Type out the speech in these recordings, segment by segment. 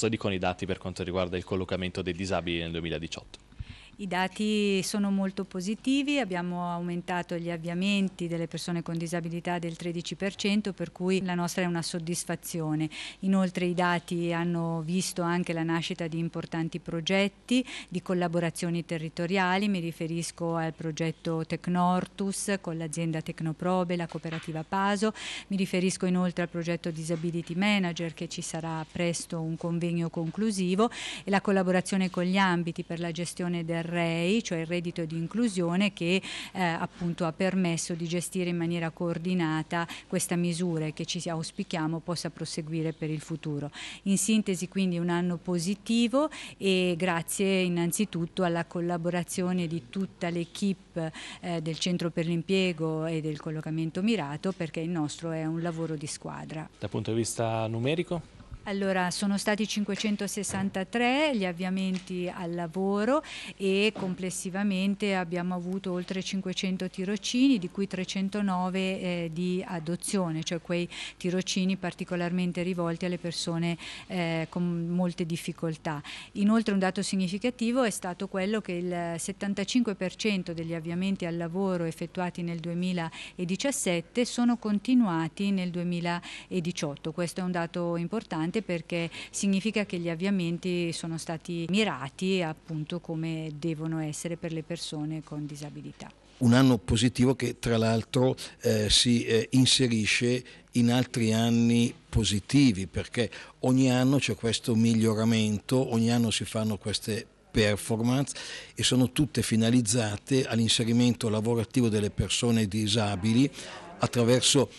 Cosa dicono i dati per quanto riguarda il collocamento dei disabili nel 2018? I dati sono molto positivi, abbiamo aumentato gli avviamenti delle persone con disabilità del 13%, per cui la nostra è una soddisfazione. Inoltre i dati hanno visto anche la nascita di importanti progetti di collaborazioni territoriali, mi riferisco al progetto Tecnortus con l'azienda Tecnoprobe, la cooperativa Paso, mi riferisco inoltre al progetto Disability Manager che ci sarà presto un convegno conclusivo e la collaborazione con gli ambiti per la gestione del REI, cioè il reddito di inclusione che eh, appunto ha permesso di gestire in maniera coordinata questa misura e che ci auspichiamo possa proseguire per il futuro. In sintesi quindi un anno positivo e grazie innanzitutto alla collaborazione di tutta l'equipe eh, del Centro per l'Impiego e del collocamento mirato perché il nostro è un lavoro di squadra. Dal punto di vista numerico? Allora, sono stati 563 gli avviamenti al lavoro e complessivamente abbiamo avuto oltre 500 tirocini, di cui 309 eh, di adozione, cioè quei tirocini particolarmente rivolti alle persone eh, con molte difficoltà. Inoltre un dato significativo è stato quello che il 75% degli avviamenti al lavoro effettuati nel 2017 sono continuati nel 2018. Questo è un dato importante importante perché significa che gli avviamenti sono stati mirati appunto come devono essere per le persone con disabilità. Un anno positivo che tra l'altro eh, si eh, inserisce in altri anni positivi perché ogni anno c'è questo miglioramento, ogni anno si fanno queste performance e sono tutte finalizzate all'inserimento lavorativo delle persone disabili attraverso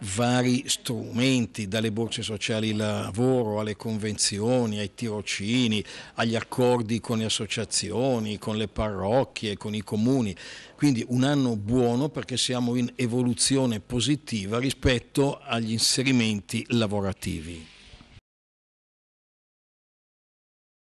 vari strumenti, dalle borse sociali lavoro alle convenzioni, ai tirocini, agli accordi con le associazioni, con le parrocchie, con i comuni. Quindi un anno buono perché siamo in evoluzione positiva rispetto agli inserimenti lavorativi.